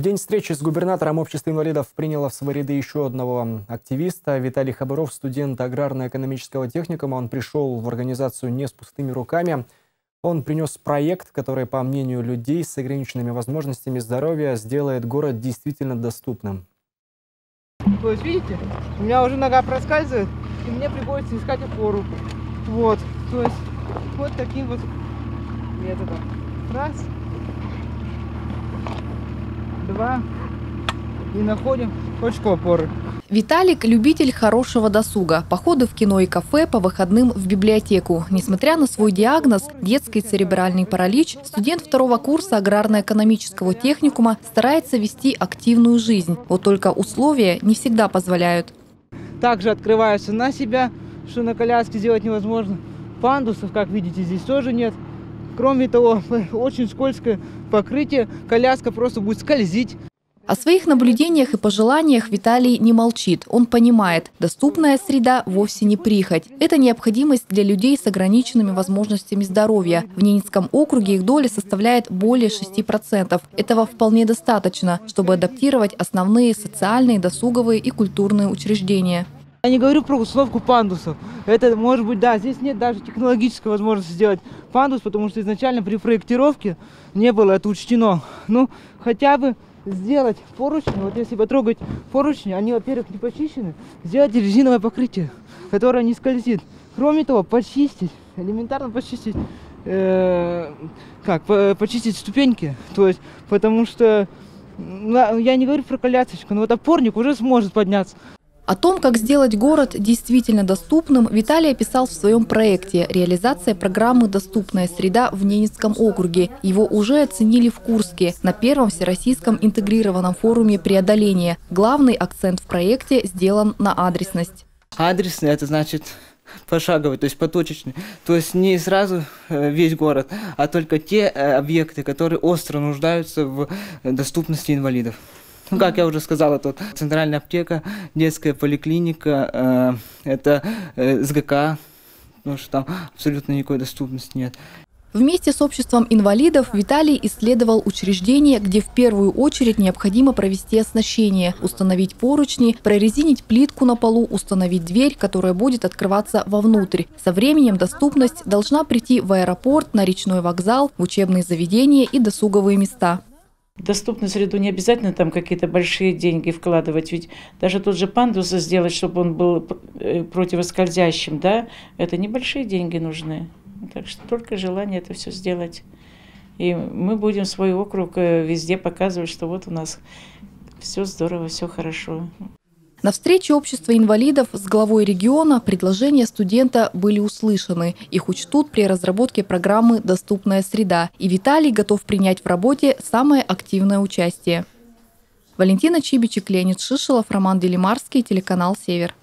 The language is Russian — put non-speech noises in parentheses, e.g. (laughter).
В день встречи с губернатором общества инвалидов приняло в свои ряды еще одного активиста. Виталий Хабаров, студент аграрно-экономического техникума. Он пришел в организацию не с пустыми руками. Он принес проект, который, по мнению людей с ограниченными возможностями здоровья, сделает город действительно доступным. То есть, видите, у меня уже нога проскальзывает, и мне приходится искать опору. Вот, то есть, вот таким вот методом. Раз, два, и находим точку опоры. Виталик – любитель хорошего досуга, походы в кино и кафе, по выходным в библиотеку. Несмотря на свой диагноз – детский церебральный паралич, студент второго курса аграрно-экономического техникума старается вести активную жизнь. Вот только условия не всегда позволяют. Также открываются на себя, что на коляске сделать невозможно. Пандусов, как видите, здесь тоже нет. Кроме того, (laughs) очень скользкое покрытие, коляска просто будет скользить. О своих наблюдениях и пожеланиях Виталий не молчит. Он понимает, доступная среда вовсе не прихоть. Это необходимость для людей с ограниченными возможностями здоровья. В Ненецком округе их доля составляет более 6%. Этого вполне достаточно, чтобы адаптировать основные социальные, досуговые и культурные учреждения. Я не говорю про установку пандусов. Это может быть, да, здесь нет даже технологической возможности сделать пандус, потому что изначально при проектировке не было это учтено. Ну, хотя бы сделать поручни, вот если потрогать поручни, они, во-первых, не почищены, сделать резиновое покрытие, которое не скользит. Кроме того, почистить, элементарно почистить, э, как, по, почистить ступеньки, то есть, потому что, я не говорю про колясочку, но вот опорник уже сможет подняться. О том, как сделать город действительно доступным, Виталий описал в своем проекте «Реализация программы «Доступная среда» в Ненецком округе». Его уже оценили в Курске на первом всероссийском интегрированном форуме преодоления. Главный акцент в проекте сделан на адресность. Адресный – это значит пошаговый, то есть поточечный. То есть не сразу э, весь город, а только те э, объекты, которые остро нуждаются в доступности инвалидов. Ну, как я уже сказал, это центральная аптека, детская поликлиника, э, это э, СГК, потому что там абсолютно никакой доступности нет. Вместе с обществом инвалидов Виталий исследовал учреждения, где в первую очередь необходимо провести оснащение, установить поручни, прорезинить плитку на полу, установить дверь, которая будет открываться вовнутрь. Со временем доступность должна прийти в аэропорт, на речной вокзал, в учебные заведения и досуговые места доступную среду не обязательно там какие-то большие деньги вкладывать, ведь даже тот же пандус сделать, чтобы он был э, противоскользящим, да, это небольшие деньги нужны. Так что только желание это все сделать. И мы будем свой округ э, везде показывать, что вот у нас все здорово, все хорошо. На встрече общества инвалидов с главой региона предложения студента были услышаны. Их учтут при разработке программы «Доступная среда». И Виталий готов принять в работе самое активное участие. Валентина Чибичек, Леонид Шишелов, Роман Делимарский, телеканал «Север».